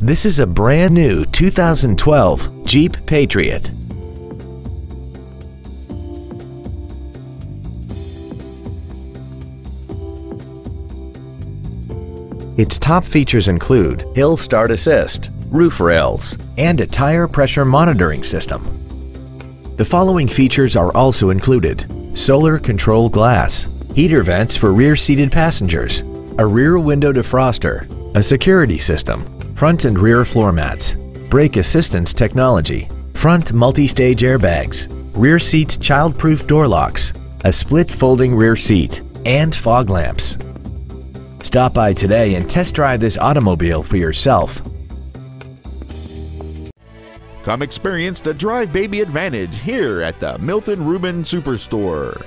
This is a brand new 2012 Jeep Patriot. Its top features include Hill Start Assist, roof rails, and a tire pressure monitoring system. The following features are also included. Solar control glass, heater vents for rear-seated passengers, a rear window defroster, a security system, front and rear floor mats, brake assistance technology, front multi-stage airbags, rear seat child-proof door locks, a split folding rear seat, and fog lamps. Stop by today and test drive this automobile for yourself. Come experience the Drive Baby Advantage here at the Milton Ruben Superstore.